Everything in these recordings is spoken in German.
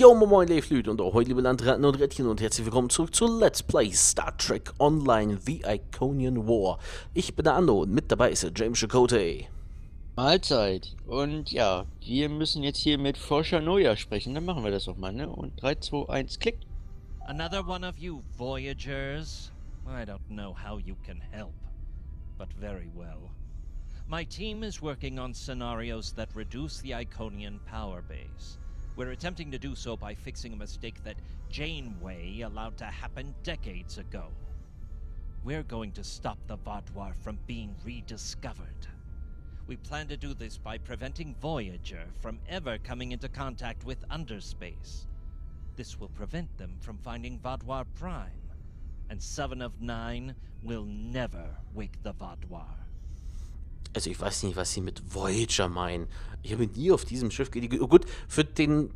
Yo, moin, Leif Lüd und auch heute, liebe Landratten und Rädchen und herzlich willkommen zurück zu Let's Play Star Trek Online The Iconian War. Ich bin der Ando und mit dabei ist der James Chakotay. Mahlzeit. Und ja, wir müssen jetzt hier mit Forscher Noya sprechen. Dann machen wir das doch mal, ne? Und 3, 2, 1, klick. Another one of you Voyagers? I don't know how you can help, but very well. My team is working on scenarios that reduce the Iconian power base. We're attempting to do so by fixing a mistake that Janeway allowed to happen decades ago. We're going to stop the Vaudouar from being rediscovered. We plan to do this by preventing Voyager from ever coming into contact with underspace. This will prevent them from finding Vaudouar Prime, and Seven of Nine will never wake the Vaudouar. Also ich weiß nicht, was sie mit Voyager meinen. Ich habe nie auf diesem Schiff gelebt. Gut, für den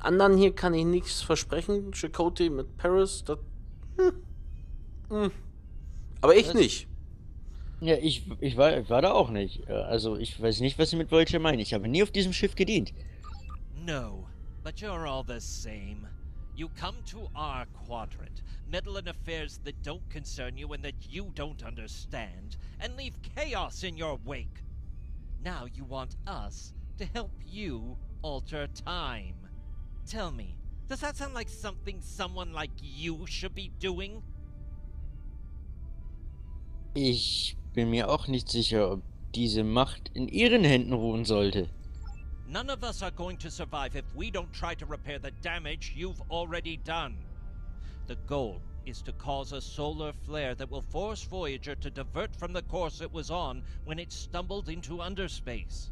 anderen hier kann ich nichts versprechen. Chakotay mit Paris, das... Hm, hm. Aber ich Was? nicht. Ja, ich, ich, war, ich war da auch nicht. Äh, Also, ich weiß nicht, was Sie mit Voyager meinen. Ich habe nie auf diesem Schiff gedient. No, but you're all the same. You come to our quadrant, meddle in affairs that don't concern you and that you don't understand, and leave chaos in your wake. Now you want us to help you alter time. Tell me, does that sound like something someone like you should be doing? Ich bin mir auch nicht sicher, ob diese Macht in Ihren Händen ruhen sollte. None of us are going to survive if we don't try to repair the damage you've already done. The goal is to cause a solar flare that will force Voyager to divert from the course it was on when it stumbled into underspace.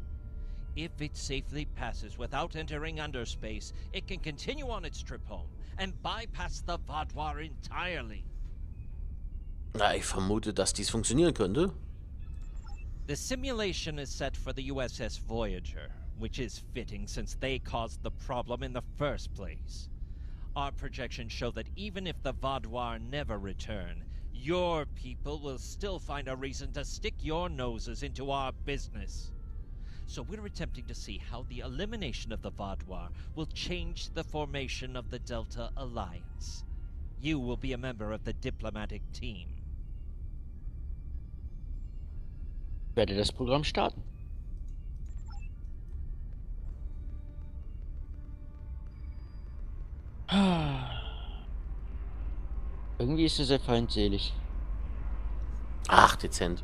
If it safely passes without entering underspace, it can continue on its trip home and bypass the Vaudouar entirely. Na, ich vermute, dass dies funktionieren könnte. The simulation is set for the USS Voyager, which is fitting since they caused the problem in the first place. Our projections show that even if the Vaudouar never return, your people will still find a reason to stick your noses into our business. So we're attempting to see how the elimination of the Vaudouar will change the formation of the Delta Alliance. You will be a member of the diplomatic team. Werde das Programm starten. Irgendwie ist er sehr feindselig. Ach, dezent.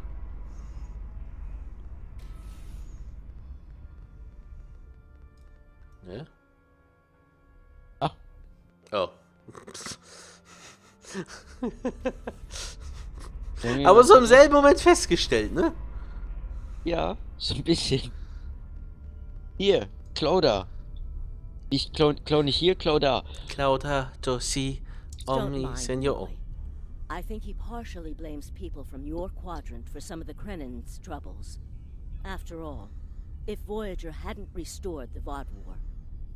Ne? Ah. Oh. Aber so im selben Moment festgestellt, ne? Ja, so ein bisschen. Hier, da. Ich klau, klau nicht hier, klau da. Clauda, Dossi, Don't Omni, mind Senor. I think he partially blames people from your quadrant for some of the Krennin's troubles. After all, if Voyager hadn't restored the Vod War,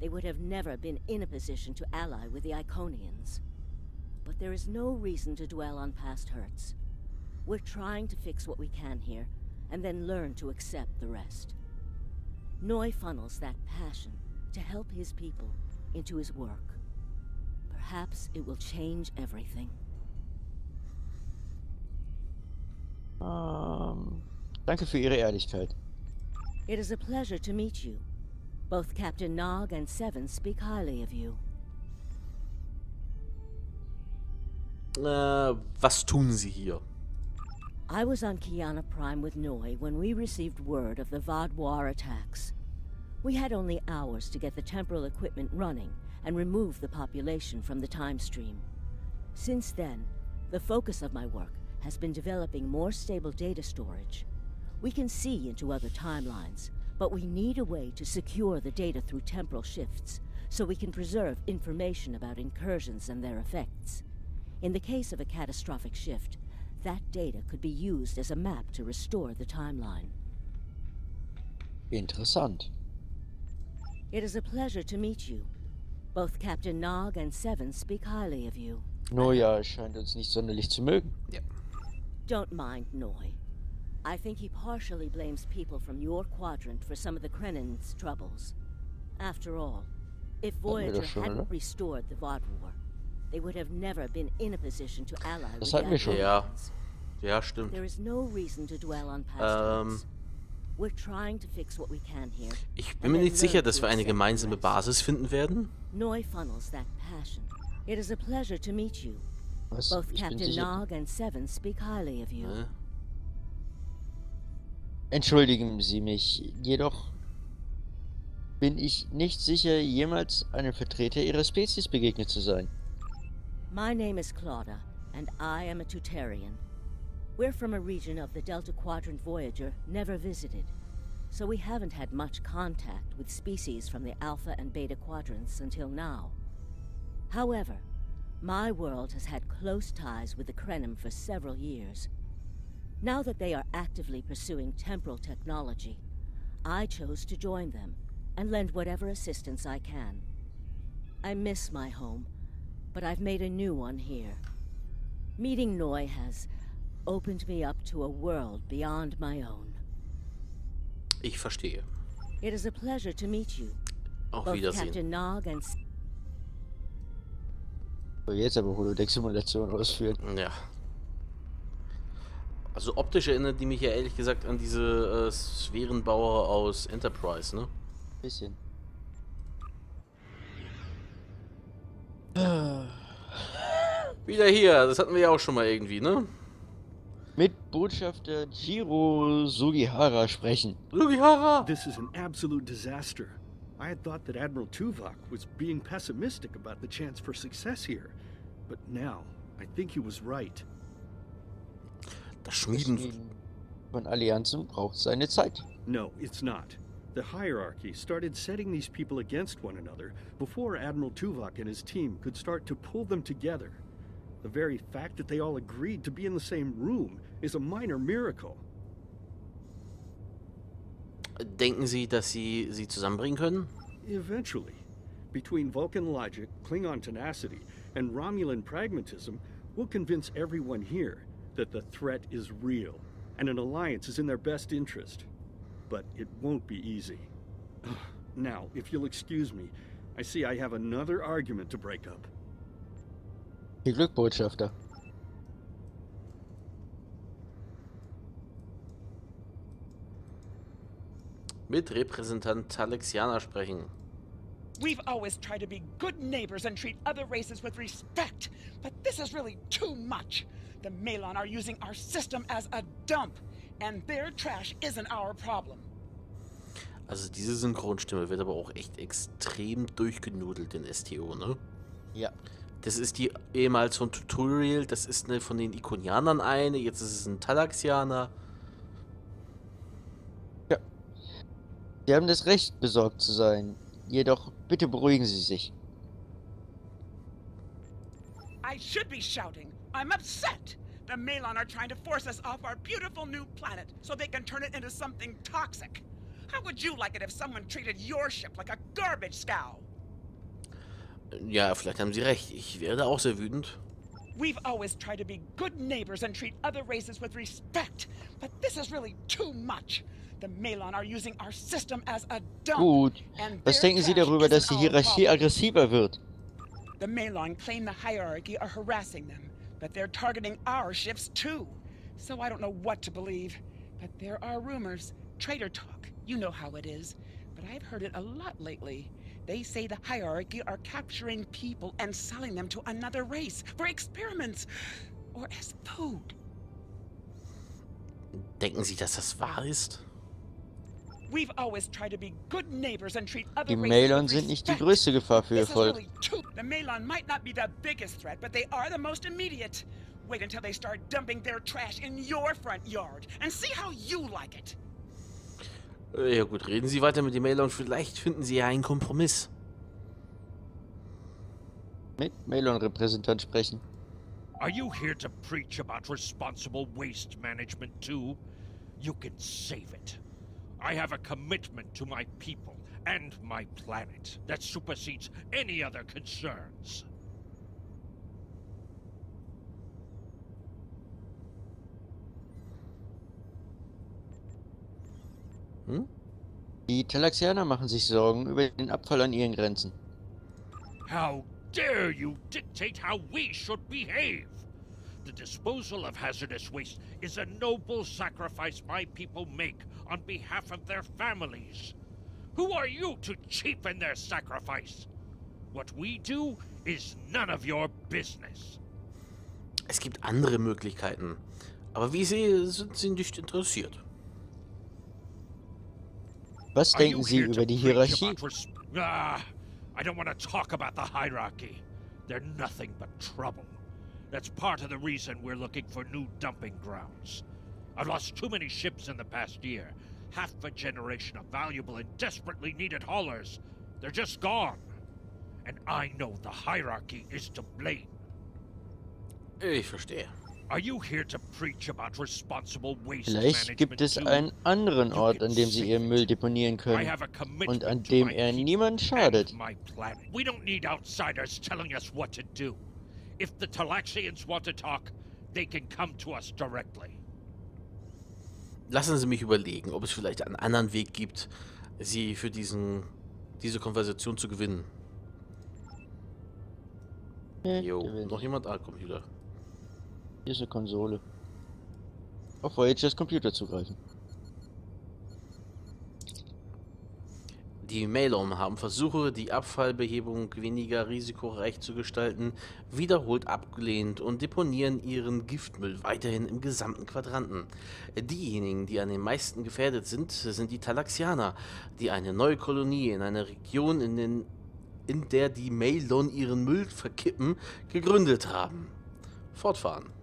they would have never been in a position to ally with the Iconians. But there is no reason to dwell on past hurts. We're trying to fix what we can here, and then learn to accept the rest. Noi funnels that passion to help his people into his work. Perhaps it will change everything. Um, ähm, danke für Ihre Ehrlichkeit. It is a pleasure to meet you. Both Captain Nog and Seven speak highly of you. Äh, was tun Sie hier? I was on Kiana Prime with Noi when we received word of the Vaudouar attacks. We had only hours to get the temporal equipment running and remove the population from the time stream. Since then, the focus of my work has been developing more stable data storage. We can see into other timelines, but we need a way to secure the data through temporal shifts so we can preserve information about incursions and their effects. In the case of a catastrophic shift, that data could be used as a map to restore the timeline. Interessant. It is a pleasure to meet you. Both Captain Nog and Seven speak highly of you. Oh, Noja scheint uns nicht sonderlich zu mögen. Don't mind Noi. I think he partially blames people from your quadrant for some of the Krennin's troubles. After all, If Voyager schon, hadn't oder? restored the Vod War, they would have never been in a position to ally Das with hatten the wir schon. Ja. Iconians. Ja, stimmt. There is no reason to dwell on past Ähm. events. Ich bin mir nicht sicher, dass wir eine gemeinsame Basis finden werden. Noi funnels that passion. It is a pleasure to meet you. Was? Both Ich bin Captain sicher. Nog and Seven speak highly of you. Ne? Entschuldigen Sie mich, jedoch bin ich nicht sicher, jemals einem Vertreter Ihrer Spezies begegnet zu sein. My name is Clauda, and I am a Tutarian. We're from a region of the Delta Quadrant Voyager never visited, so we haven't had much contact with species from the Alpha and Beta quadrants until now. However, my world has had close ties with the Krenim for several years. Now that they are actively pursuing temporal technology, I chose to join them and lend whatever assistance I can. I miss my home, but I've made a new one here. Meeting Noi has opened me up to a world beyond my own. Ich verstehe. It is a pleasure to meet you, Auf both Wiedersehen. Captain Nog and So, jetzt aber Holodeck-Simulation ausführen. Ja. Also optisch erinnert die mich ja ehrlich gesagt an diese äh, Sphärenbauer aus Enterprise, ne? Bisschen. Wieder hier, das hatten wir ja auch schon mal irgendwie, ne? Mit Botschafter Jiro Sugihara sprechen. Lugihara! This is an absolute disaster. I had thought that Admiral Tuvok was being pessimistic about the chance for success here. But now, I think he was right. Das Schmieden. Schmieden von Allianzen braucht seine Zeit. No, it's not. The hierarchy started setting these people against one another before Admiral Tuvok and his team could start to pull them together. The very fact that they all agreed to be in the same room is a minor miracle. Denken Sie, dass Sie sie zusammenbringen können? Eventually, between Vulcan logic, Klingon tenacity, and Romulan pragmatism, we'll convince everyone here that the threat is real and an alliance is in their best interest. But it won't be easy. Now, if you'll excuse me, I see I have another argument to break up. Viel Glück, Botschafter. Mit Repräsentant Talexianer sprechen. We've always tried to be good neighbors and treat other races with respect, but this is really too much. The Malon are using our system as a dump, and their trash isn't our problem. Also diese Synchronstimme wird aber auch echt extrem durchgenudelt in STO, ne? Ja. Das ist die ehemals von Tutorial, das ist eine von den Ikonianern eine, jetzt ist es ein Talaxianer. Sie haben das Recht, besorgt zu sein. Jedoch bitte beruhigen Sie sich. I should be shouting. I'm upset. The Malon are trying to force us off our beautiful new planet so they can turn it into something toxic. How would you like it if someone treated your ship like a garbage scow? Ja, vielleicht haben Sie recht. Ich werde auch sehr wütend. We've always tried to be good neighbors and treat other races with respect, but this is really too much. The Malon are using our system as a dump. Gut. Was denken Sie darüber, dass die Hierarchie aggressiver wird? The Malon claim the hierarchy are harassing them, but they're targeting our ships too. So I don't know what to believe. But there are rumors, traitor talk. You know how it is. But I've heard it a lot lately. They say the hierarchy are capturing people and selling them to another race for experiments or as food. Denken Sie, dass das wahr ist? We've always tried to be good neighbors and treat other Die races Malon with sind nicht die respect. größte Gefahr für Ihr This is Volk. really. The Malon might not be the biggest threat, but they are the most immediate. Wait until they start dumping their trash in your front yard and see how you like it. Äh, Ja gut, reden Sie weiter mit dem Mailer und vielleicht finden Sie ja einen Kompromiss. Mit Melon-Repräsentant sprechen. Are you here to preach about responsible waste management too? You can save it. I have a commitment to my people and my planet that supersedes any other concerns. Hm? Die Talaxianer machen sich Sorgen über den Abfall an ihren Grenzen. How dare you dictate how we should behave? The disposal of hazardous waste is a noble sacrifice my people make on behalf of their families. Who are you to cheapen their sacrifice? What we do is none of your business. Es gibt andere Möglichkeiten. Aber wie ich sehe, sind sie nicht interessiert. Was denken Sie über die Hierarchie? Ah, I don't want to talk about the hierarchy. They're nothing but trouble. That's part of the reason we're looking for new dumping grounds. I've lost too many ships in the past year. Half a generation of valuable and desperately needed haulers. They're just gone. And I know the hierarchy is to blame. Ich verstehe. Are you here to preach about responsible waste Vielleicht gibt es einen anderen You Ort, can an dem Sie Ihren. Müll deponieren I können have a commitment und an to dem my er niemand and schadet. We don't need outsiders telling us what to do. If the Talaxians want to talk, they can come to us directly. Lassen Sie mich überlegen, ob es vielleicht einen anderen Weg gibt, Sie für diesen, diese Konversation zu gewinnen. Nee, Jo, noch jemand? Ah, Computer. Hier ist eine Konsole. Auf Voyagers Computer zugreifen. Die Mailom haben Versuche, die Abfallbehebung weniger risikoreich zu gestalten, wiederholt abgelehnt und deponieren ihren Giftmüll weiterhin im gesamten Quadranten. Diejenigen, die an den meisten gefährdet sind, sind die Talaxianer, die eine neue Kolonie in einer Region, in, den, in der die Mailon ihren Müll verkippen, gegründet haben. Fortfahren.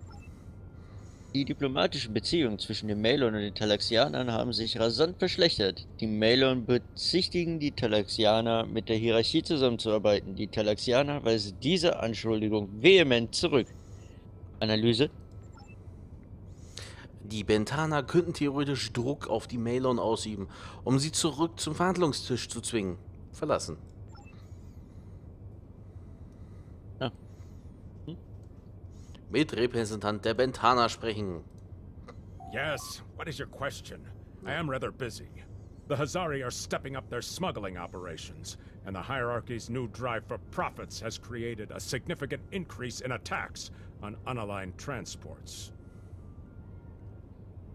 Die diplomatischen Beziehungen zwischen den Maelon und den Talaxianern haben sich rasant verschlechtert. Die Maelon bezichtigen die Talaxianer, mit der Hierarchie zusammenzuarbeiten. Die Talaxianer weisen diese Anschuldigung vehement zurück. Analyse? Die Bentaner könnten theoretisch Druck auf die Mailon ausüben, um sie zurück zum Verhandlungstisch zu zwingen. Verlassen. Mit Repräsentant der Bentaner sprechen. Yes, what is your question? I am rather busy. The Hazari are stepping up their smuggling operations, and the hierarchy's new drive for profits has created a significant increase in attacks on unaligned transports.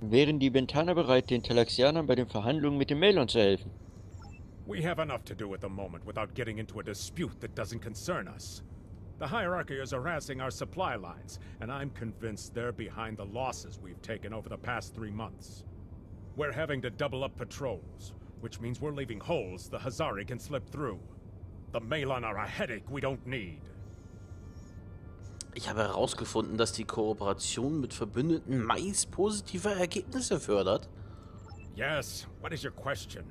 Wären die Bentaner bereit, den Talaxianern bei den Verhandlungen mit den Maelon zu helfen? We have enough to do at the moment without getting into a dispute that doesn't concern us. The hierarchy is harassing our supply lines, and I'm convinced they're behind the losses we've taken over the past three months. We're having to double up patrols, which means we're leaving holes the Hazari can slip through. The Malon are a headache we don't need. Ich habe herausgefunden, dass die Kooperation mit Verbündeten meist positive Ergebnisse fördert. Yes, what is your question?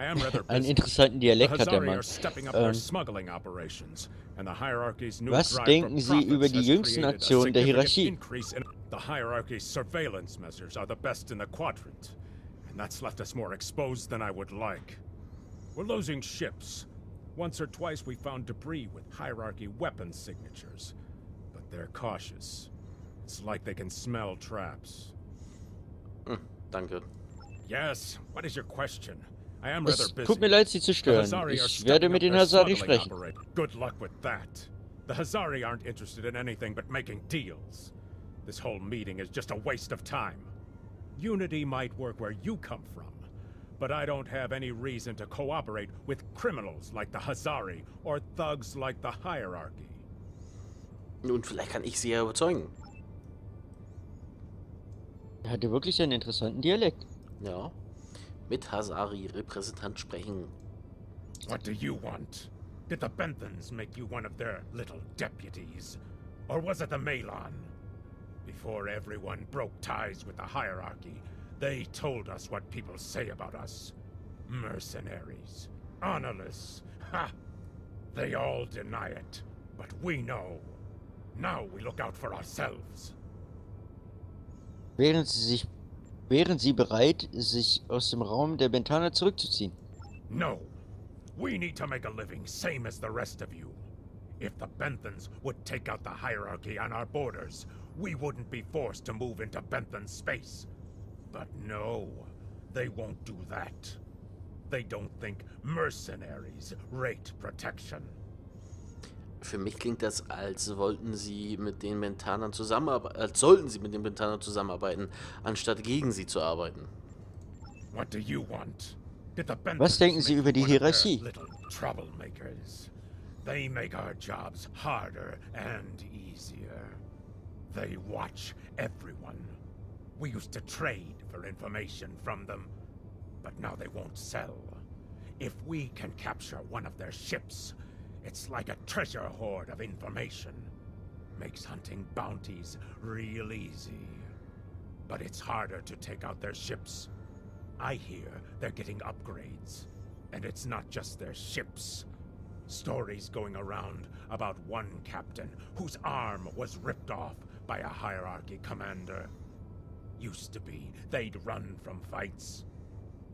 I am rather Einen busy. interessanten The Dialekt hat der Hazari Mann. are stepping up um, their Ähm, smuggling operations, and the hierarchy's new Was denken Sie über die jüngsten Aktionen der Hierarchie? increase in- The hierarchy's surveillance measures are the best in the quadrant, and that's left us more exposed than I would like. We're losing ships. Once or twice we found debris with hierarchy weapon signatures, but they're cautious. It's like they can smell traps. Hm, danke. Yes, what is your question? Es tut mir leid, Sie zu stören. Ich werde mit den Hazari sprechen. Good luck with that. The Hazari aren't interested in anything but making deals. This whole meeting is just a waste of time. Unity might work where you come from, but I don't have any reason to cooperate with criminals like the Hazari or thugs like the Hierarchy. Nun, vielleicht kann ich sie ja überzeugen. Er hatte wirklich einen interessanten Dialekt. Ja. Mit Hazari-Repräsentant sprechen. What do you want? Did the Benthans make you one of their little deputies? Or was it the Malon? Before everyone broke ties with the hierarchy, they told us what people say about us. Mercenaries. Honorless. Ha! They all deny it. But we know. Now we look out for ourselves. Wären Sie sich. Wären Sie bereit, sich aus dem Raum der Bentaner zurückzuziehen? No. We need to make a living, same as the rest of you. If the Benthans would take out the hierarchy on our borders, we wouldn't be forced to move into Benthan space. But no, they won't do that. They don't think mercenaries rate protection. Für mich klingt das, als wollten sie mit den Mentanern zusammenarbeiten, als sollten sie mit den Mentanern zusammenarbeiten, anstatt gegen sie zu arbeiten. What do you want? Did the Was denken Sie über die Hierarchie? They make our jobs harder and easier. They watch everyone. We used to trade for information from them, but now they won't sell. If we can capture one of their ships, it's like a treasure hoard of information. Makes hunting bounties real easy. But it's harder to take out their ships. I hear they're getting upgrades. And it's not just their ships. Stories going around about one captain whose arm was ripped off by a hierarchy commander. Used to be they'd run from fights.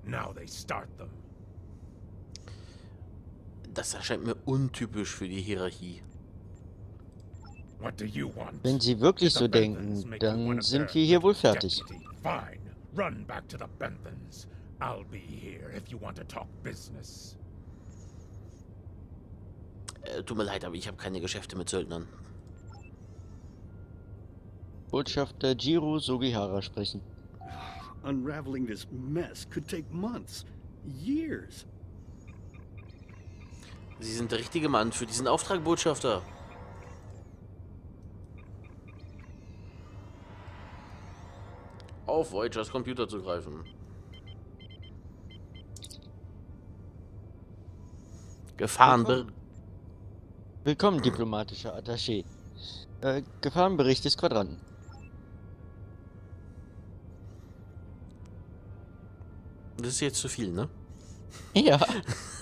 Now they start them. Das erscheint mir untypisch für die Hierarchie. Wenn Sie wirklich so denken, dann sind wir hier wohl fertig. deputy? Fine. Run back to the Benthans. I'll be here if you want to talk business. Äh, tut mir leid, aber ich habe keine Geschäfte mit Söldnern. Botschafter Jiro Sugihara sprechen. Unraveling this mess could take months, years. Sie sind der richtige Mann für diesen Auftrag, Botschafter. Auf Voyagers Computer zu greifen. Gefahrenbe Willkommen, diplomatischer Attaché. Äh, Gefahrenbericht des Quadranten. Das ist jetzt zu viel, ne? Ja.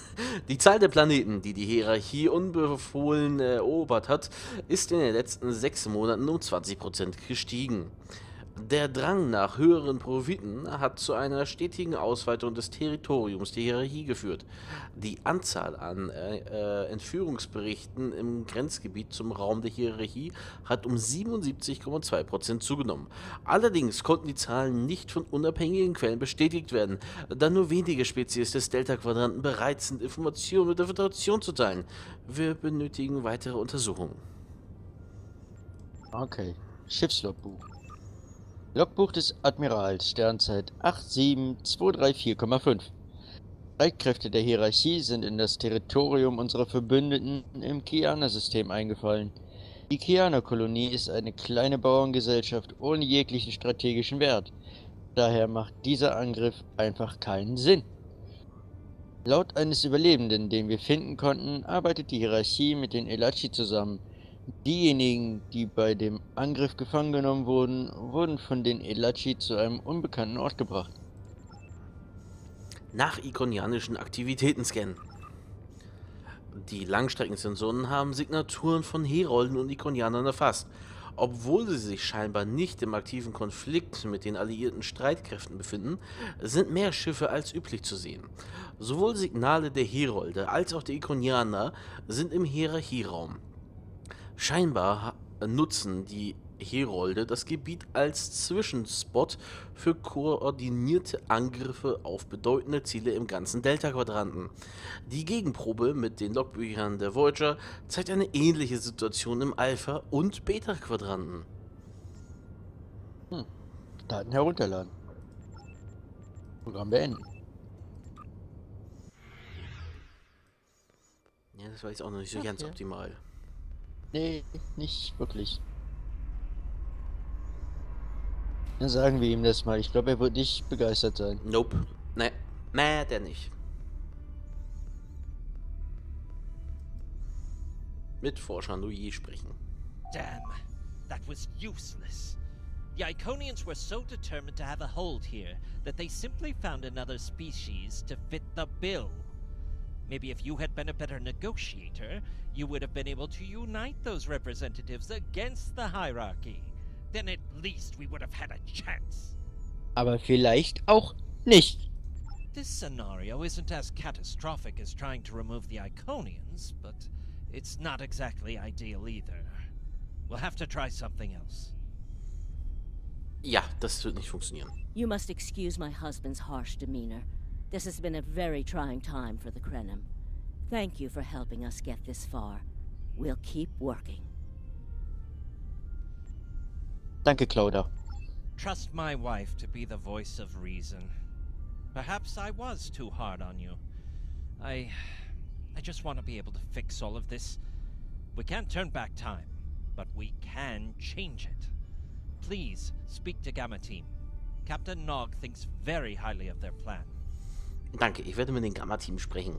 Die Zahl der Planeten, die die Hierarchie unbefohlen erobert hat, ist in den letzten sechs Monaten um 20% gestiegen. Der Drang nach höheren Profiten hat zu einer stetigen Ausweitung des Territoriums der Hierarchie geführt. Die Anzahl an äh, äh, Entführungsberichten im Grenzgebiet zum Raum der Hierarchie hat um 77,2% zugenommen. Allerdings konnten die Zahlen nicht von unabhängigen Quellen bestätigt werden, da nur wenige Spezies des Delta-Quadranten bereit sind, Informationen mit der Föderation zu teilen. Wir benötigen weitere Untersuchungen. Okay. Schiffslogbuch. Logbuch des Admirals, Sternzeit 87234,5. Streitkräfte der Hierarchie sind in das Territorium unserer Verbündeten im Kiana-System eingefallen. Die Kiana-Kolonie ist eine kleine Bauerngesellschaft ohne jeglichen strategischen Wert. Daher macht dieser Angriff einfach keinen Sinn. Laut eines Überlebenden, den wir finden konnten, arbeitet die Hierarchie mit den Elachi zusammen. Diejenigen, die bei dem Angriff gefangen genommen wurden, wurden von den Elachi zu einem unbekannten Ort gebracht. Nach ikonianischen Aktivitäten scannen. Die Langstreckensensoren haben Signaturen von Herolden und Ikonianern erfasst. Obwohl sie sich scheinbar nicht im aktiven Konflikt mit den alliierten Streitkräften befinden, sind mehr Schiffe als üblich zu sehen. Sowohl Signale der Herolde als auch der Ikonianer sind im Hierarchieraum. Scheinbar nutzen die Herolde das Gebiet als Zwischenspot für koordinierte Angriffe auf bedeutende Ziele im ganzen Delta-Quadranten. Die Gegenprobe mit den Logbüchern der Voyager zeigt eine ähnliche Situation im Alpha- und Beta-Quadranten. Daten herunterladen. Programm beenden. Ja, das war jetzt auch noch nicht so Ach ganz optimal. Nee, nicht wirklich. Dann sagen wir ihm das mal. Ich glaube, er wird nicht begeistert sein. Nope. Nee. Nee, der nicht. Mit Forscher Louis sprechen. Damn, that was useless. The Iconians were so determined to have a hold here that they simply found another species to fit the bill. Maybe if you had been a better negotiator, you would have been able to unite those representatives against the hierarchy. Then at least we would have had a chance. Aber vielleicht auch nicht. This scenario isn't as catastrophic as trying to remove the Iconians, but it's not exactly ideal either. We'll have to try something else. Ja, das wird nicht funktionieren. You must excuse my husband's harsh demeanor. This has been a very trying time for the Krenim. Thank you for helping us get this far. we'll keep working. Danke, Claudia. Trust my wife to be the voice of reason. Perhaps I was too hard on you. I. I just want to be able to fix all of this. We can't turn back time, but we can change it. Please speak to Gamma Team. Captain Nog thinks very highly of their plan. Danke, ich werde mit dem Gamma-Team sprechen.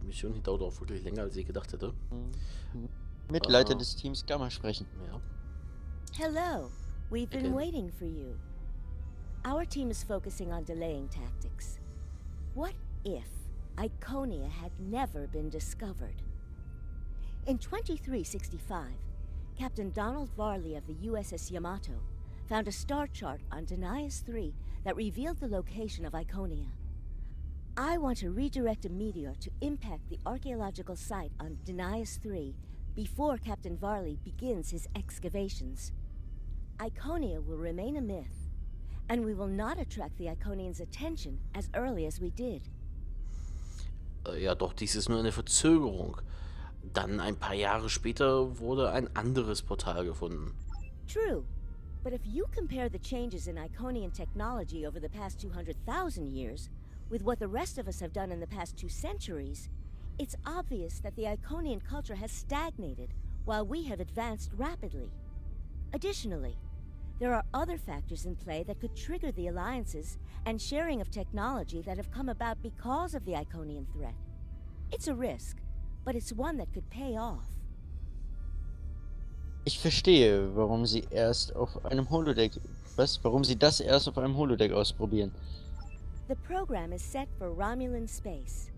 Die Mission die dauert auch wirklich länger, als ich gedacht hätte. Mit Leiter Ah. des Teams Gamma sprechen. Ja. Hello. We've been waiting for you. Our team is focusing on delaying tactics. What if Iconia had never been discovered? In 2365, Captain Donald Varley of the USS Yamato found a star chart on Denias 3 that revealed the location of Iconia. I want to redirect a meteor to impact the archaeological site on Denias 3 before Captain Varley begins his excavations. Iconia will remain a myth, and we will not attract the Iconians' attention as early as we did. Äh, Ja, doch, dies ist nur eine Verzögerung. Dann ein paar Jahre später wurde ein anderes Portal gefunden. True, but if you compare the changes in Iconian technology over the past 200,000 years with what the rest of us have done in the past two centuries, it's obvious that the Iconian culture has stagnated while we have advanced rapidly. Additionally, there are other factors in play that could trigger the alliances and sharing of technology that have come about because of the Iconian threat. It's a risk, but it's one that could pay off. Ich verstehe, warum sie erst auf einem Holodeck. Was? Warum sie das erst auf einem Holodeck ausprobieren. The program is set for Romulan space.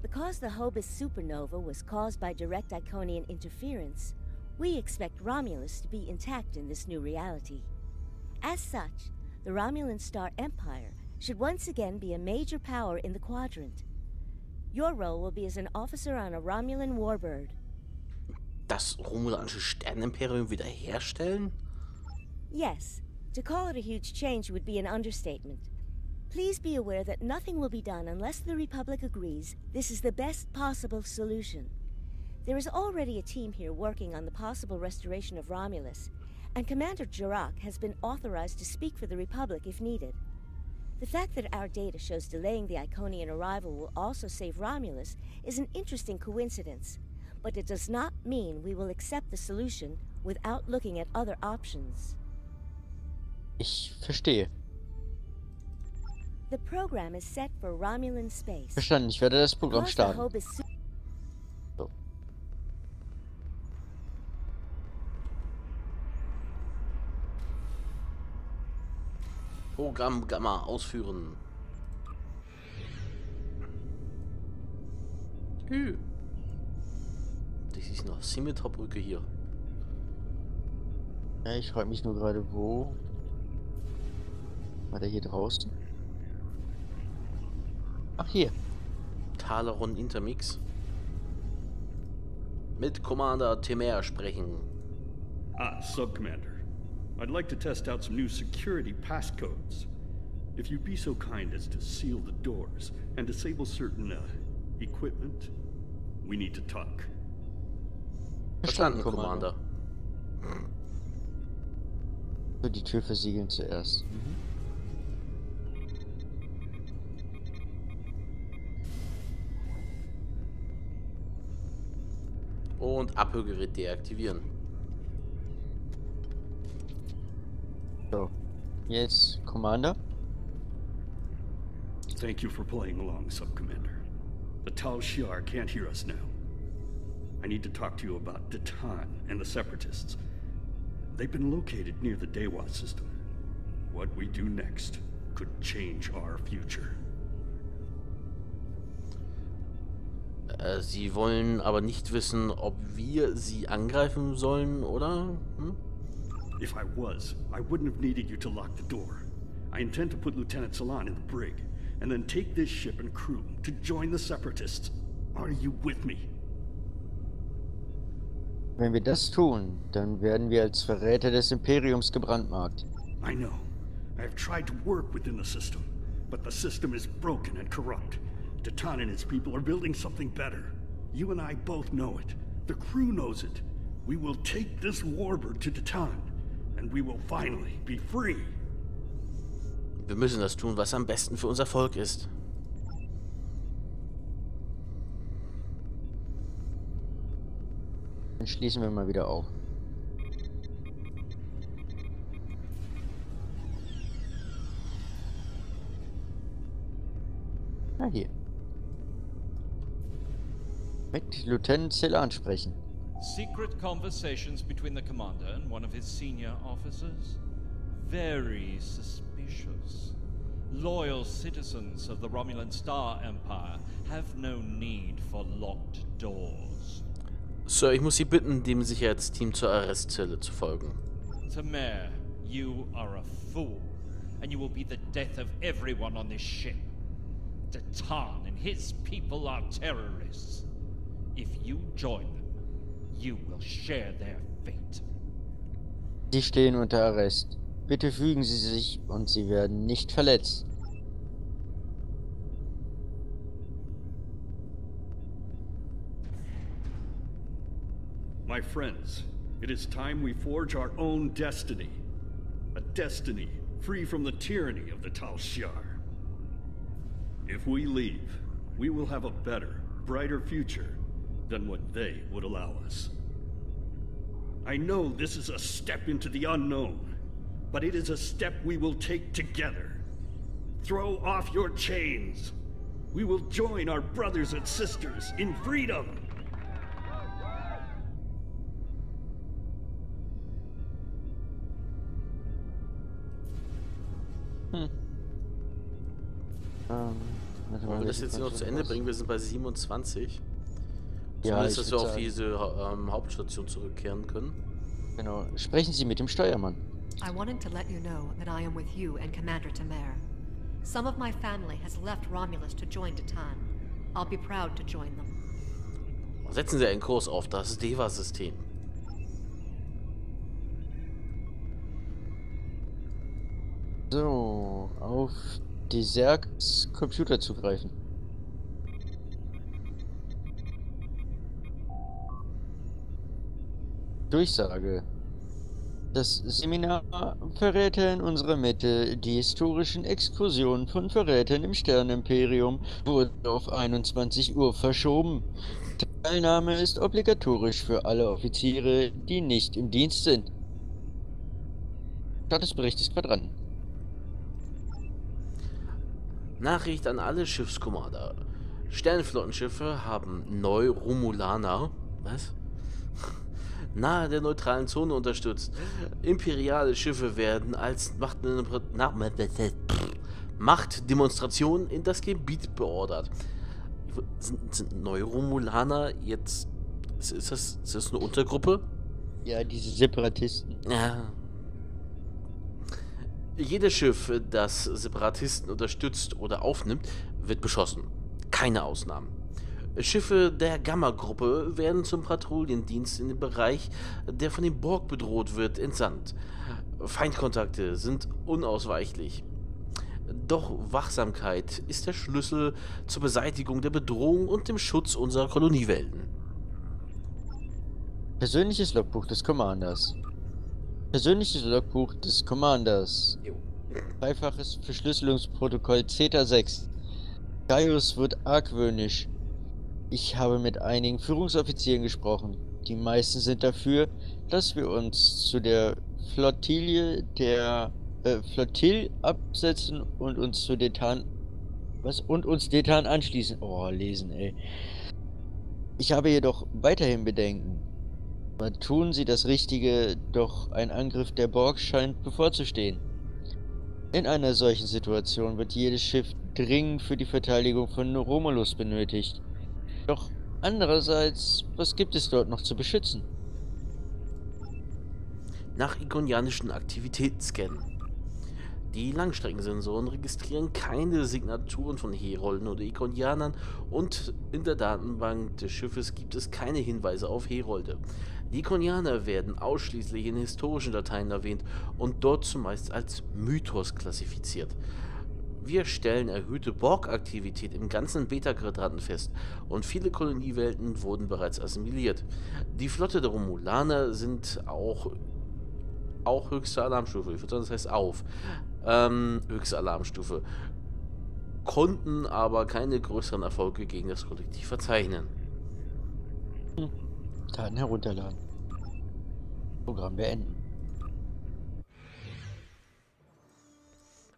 Because the Hobus supernova was caused by direct Iconian interference, we expect Romulus to be intact in this new reality. As such, the Romulan Star Empire should once again be a major power in the quadrant. Your role will be as an officer on a Romulan warbird. Das romulanische Sternenimperium wiederherstellen? Yes, to call it a huge change would be an understatement. Please be aware that nothing will be done unless the Republic agrees this is the best possible solution. There is already a team here working on the possible restoration of Romulus, and Commander Jirak has been authorized to speak for the Republic if needed. The fact that our data shows delaying the Iconian arrival will also save Romulus is an interesting coincidence, but it does not mean we will accept the solution without looking at other options. Ich verstehe. The program is set for Romulan space. Verstanden, ich werde das Programm starten. Hope is su- So. Programm Gamma ausführen. Hü. Das ist noch Scimitarbrücke hier. Ja, ich frage mich nur gerade, wo. War der hier draußen? Ach, hier. Talaron Intermix. Mit Commander Temer sprechen. Ah, Subcommander. I'd like to test out some new security passcodes. If you'd be so kind as to seal the doors and disable certain, uh, equipment, we need to talk. Verstanden, Commander. So, die Tür versiegeln zuerst. Und Abhörgerät deaktivieren. So. Jetzt Commander. Thank you for playing along, Subcommander. The Tal Shiar can't hear us now. I need to talk to you about Datan and the Separatists. They've been located near the Dewa system. What we do next could change our future. Äh, Sie wollen aber nicht wissen, ob wir sie angreifen sollen, oder? Hm? If I was, I wouldn't have needed you to lock the door. I intend to put Lieutenant Salon in the brig, and then take this ship and crew to join the Separatists. Are you with me? Wenn wir das tun, dann werden wir als Verräter des Imperiums gebrandmarkt. I know. I have tried to work within the system, but the system is broken and corrupt. Datan and his people are building something better. You and I both know it. The crew knows it. We will take this warbird to Datan, and we will finally be free. Wir müssen das tun, was am besten für unser Volk ist. Dann schließen wir mal wieder auf. Ah, hier. Mit Lieutenant Celan sprechen. Secret conversations between the commander and one of his senior officers? Very suspicious. Loyal citizens of the Romulan Star Empire have no need for locked doors. Sir, ich muss Sie bitten, dem Sicherheitsteam zur Arrestzelle zu folgen. Tamer, you are a fool, and you will be the death of everyone on this ship. Datan and his people are terrorists. If you join them, you will share their fate. Sie stehen unter Arrest. Bitte fügen Sie sich und Sie werden nicht verletzt. My friends, it is time we forge our own destiny. A destiny free from the tyranny of the Tal Shiar. If we leave, we will have a better, brighter future than what they would allow us. I know this is a step into the unknown, but it is a step we will take together. Throw off your chains. We will join our brothers and sisters in freedom. Hm. Ähm, Wollen wir das jetzt noch zu Ende bringen? Wir sind bei 27. Ja, Zumindest, dass wir auf sagen- diese ähm, Hauptstation zurückkehren können. Genau. Sprechen Sie mit dem Steuermann. I wanted to let you know that I am with you and Commander Tamer. Some of my family has left Romulus to join Datan. I'll be proud to join them. Setzen Sie einen Kurs auf das Deva-System. So, auf Deserts Computer zugreifen. Durchsage. Das Seminar Verräter in unserer Mitte, die historischen Exkursionen von Verrätern im Sternenimperium, wurde auf 21 Uhr verschoben. Teilnahme ist obligatorisch für alle Offiziere, die nicht im Dienst sind. Statusbericht des Quadranten. Nachricht an alle Schiffskommander. Sternenflottenschiffe haben Neu-Romulaner, was? Nahe der neutralen Zone unterstützt. Imperiale Schiffe werden als Macht na, Machtdemonstrationen in das Gebiet beordert. Sind, sind Neu-Romulaner jetzt. Ist, ist, das, ist das eine Untergruppe? Ja, diese Separatisten. Ja. Jedes Schiff, das Separatisten unterstützt oder aufnimmt, wird beschossen. Keine Ausnahmen. Schiffe der Gamma-Gruppe werden zum Patrouillendienst in den Bereich, der von dem Borg bedroht wird, entsandt. Feindkontakte sind unausweichlich. Doch Wachsamkeit ist der Schlüssel zur Beseitigung der Bedrohung und dem Schutz unserer Koloniewelten. Persönliches Logbuch des Commanders. Persönliches Logbuch des Commanders. Dreifaches Verschlüsselungsprotokoll Zeta 6. Gaius wird argwöhnisch. Ich habe mit einigen Führungsoffizieren gesprochen. Die meisten sind dafür, dass wir uns zu der Flottille der äh, Flottille absetzen und uns zu Detan was und uns Detan anschließen. Oh, lesen, ey. Ich habe jedoch weiterhin Bedenken. Aber tun sie das Richtige, doch ein Angriff der Borg scheint bevorzustehen. In einer solchen Situation wird jedes Schiff dringend für die Verteidigung von Romulus benötigt. Doch andererseits, was gibt es dort noch zu beschützen? Nach ikonianischen Aktivitäten scannen. Die Langstreckensensoren registrieren keine Signaturen von Herolden oder Ikonianern und in der Datenbank des Schiffes gibt es keine Hinweise auf Herolde. Die Ikonianer werden ausschließlich in historischen Dateien erwähnt und dort zumeist als Mythos klassifiziert. Wir stellen erhöhte Borg-Aktivität im ganzen Beta-Quadranten fest und viele Koloniewelten wurden bereits assimiliert. Die Flotte der Romulaner sind auch, auch höchste Alarmstufe. Ich würde sagen, das heißt auf. Ähm, höchste Alarmstufe. Konnten aber keine größeren Erfolge gegen das Kollektiv verzeichnen. Daten herunterladen. Programm beenden.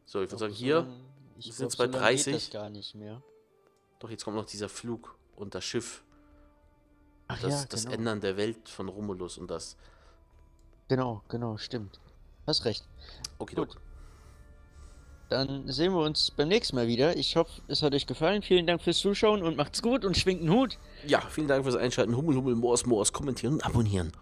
So, ich würde sagen, hier Ich sind es bei so lange geht 30. Das gar nicht mehr. Doch, jetzt kommt noch dieser Flug und das Schiff. Ach Das, ja, das genau. Ändern der Welt von Romulus und das. Genau, genau, stimmt. Hast recht. Okay, Gut. gut. Dann sehen wir uns beim nächsten Mal wieder. Ich hoffe, es hat euch gefallen. Vielen Dank fürs Zuschauen und macht's gut und schwingt einen Hut. Ja, vielen Dank fürs Einschalten. Hummel, Hummel, Moors, Moors, kommentieren und abonnieren.